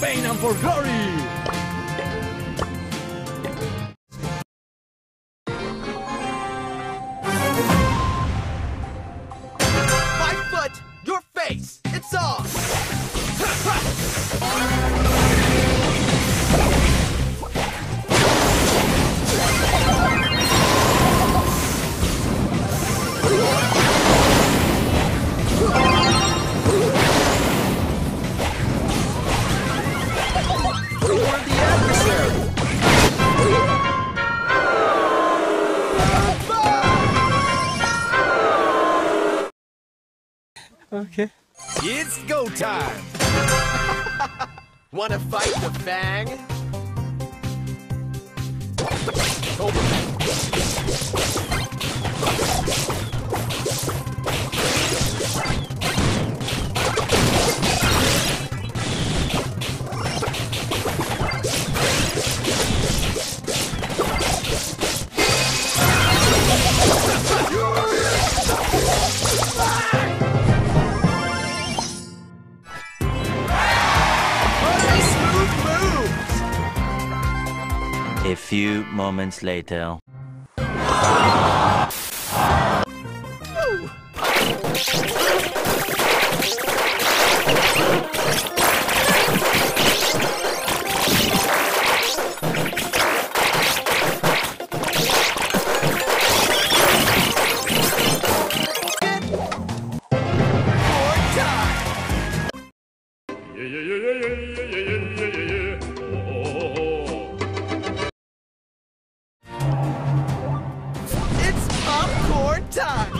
pain and for glory! Okay. It's go time! Wanna fight the Fang? Very A few moments later. More time! It's time!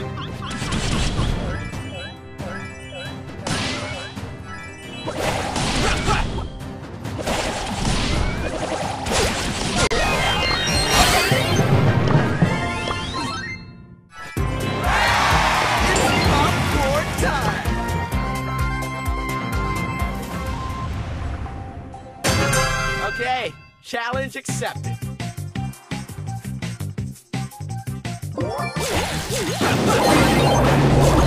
Okay, challenge accepted. All right. No one. What the Golden Fang. it's time for some action. It's time for some action. It's time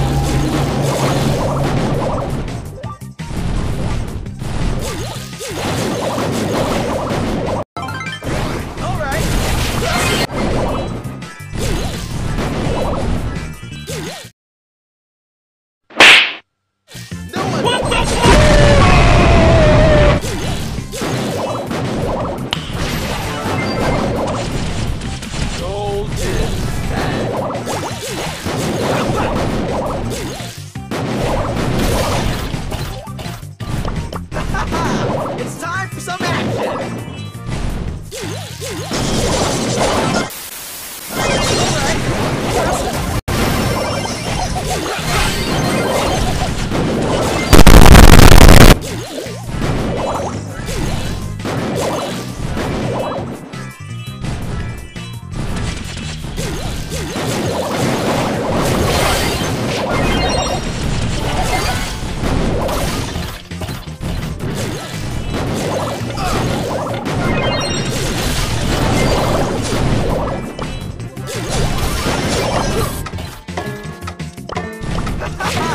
for some action.